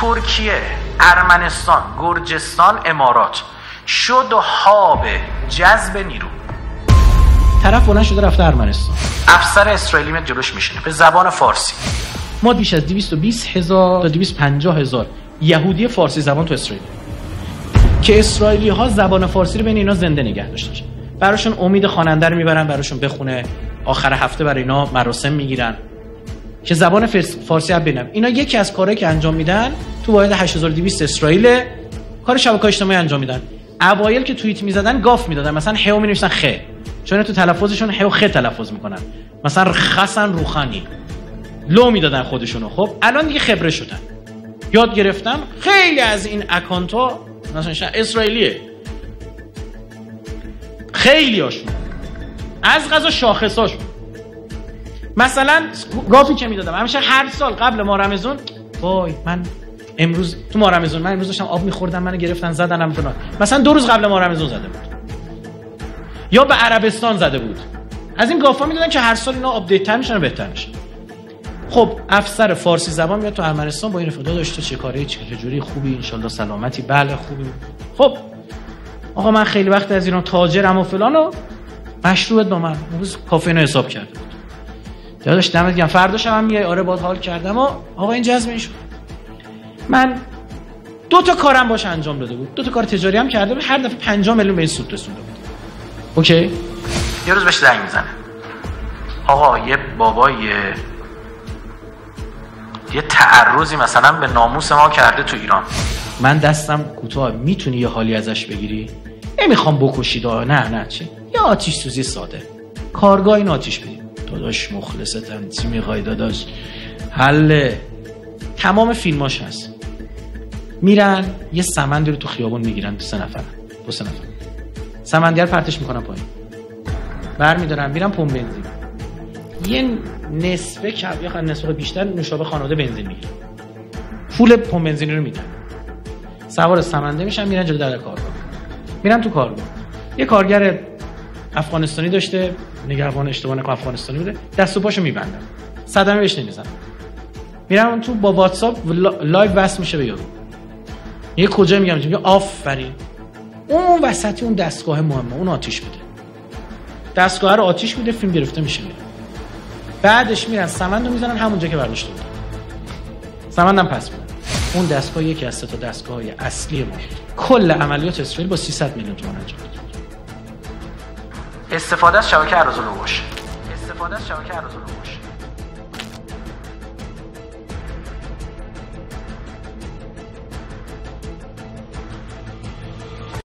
ترکیه ارمنستان گرجستان امارات. شد هاب جذب نیرو. طرف بلند شده رفته ارمنستان. افسر اسرائیلی میاد جلوش میشینه به زبان فارسی. ما بیش از 220 هزار تا 250 هزار یهودی فارسی زبان تو اسرائیل. که اسرائیلی ها زبان فارسی رو بین اینا زنده نگه داشته براشون امید خواننده رو می‌برن براشون بخونه. آخر هفته برای اینا مراسم می‌گیرن. که زبان فارسی هم بینم اینا یکی از کارهایی که انجام میدن تو واحد 8200 اسرائیل کار شبکه اجتماعی انجام میدن. اوایل که توییت می‌زدن گاف می‌دادن. مثلا هو می خ. چون تو تلفظشون هو خ تلفظ می‌کنن. مثلا خسن روخانی. لو می‌دادن خودشونو. خب الان دیگه خبره شدن. یاد گرفتم خیلی از این اکانت ها مثلا اسرائیلیه. خیلی هاشون از غذا شاخصاشون مثلا گافی که می‌دادم. همیشه هر سال قبل ما رمزون وای من امروز تو ما رمزون من امروز داشتم آب میخوردم منو گرفتن زدنم فلان مثلا دو روز قبل ما رمزون زده بود. یا به عربستان زده بود. از این گافا می‌دادن که هر سال اینا آپدیت تر میشن و بهتر میشن. خب افسر فارسی زبان میاد تو ارمنستان با این فدا داشته چه کاری؟ چه جوری؟ خوبی؟ ان سلامتی. بله خوبی. خب آقا من خیلی وقت از ایران تاجرم و فلان و مشروعت با من. روز کافه حساب کرده بود. داداش دمت گرم. فرداش هم میای. آره باد حال کردم و آقا این جذب شد. من دو تا کارم باش انجام داده بود. دو تا کار تجاری هم کرده بود. هر دفعه 5 میلیون به این سود رسونده بود. اوکی؟ یه روز بهش زنگ می‌زنه آقا یه بابای یه تعرضی مثلا به ناموس ما کرده تو ایران. من دستم کوتاه. می‌تونی یه حالی ازش بگیری؟ نمی‌خوام بکشید. نه نه چی یا آتیش سوزی ساده. کارگاه این آتیش بدیم داداش مخلصتم. چی می‌خوای داداش؟ حل تمام فیلماش هست. میرن یه سمندی رو تو خیابون می‌گیرن دو سه نفر دو سه نفر. سمندگر پرتش می‌کنن پایین. برمیدارن میرن پمپ بنزین. یه نصفه کم یا نصفه بیشتر نوشابه خانواده بنزین می‌گیرن. پول پمپ بنزینی رو میدن. سوار سمنده میشن میرن جلو در کارگاه. میرن تو کارگاه. یه کارگر افغانستانی داشته نگهبان اشتباه افغانستانی بوده دست و پاشو میبندن. صدمه بهش نمیزن میرم تو با واتساپ live وصل میشه به یارو. یه کجا میگم میگه آفرین. اون وسطی اون دستگاه مهمه اون آتیش بده دستگاه رو آتیش میده فیلم گرفته میشه میره. بعدش میرن سمند رو می‌زنن همونجا که برداشته بود سمندم پس میدن اون دستگاه یکی از تا دستگاه های اصلی ما کل عملیات اسرائیل با 300 میلیون تومان انجام استفاده از شبکه ارزولو باشه. استفاده از شبکه ارزولو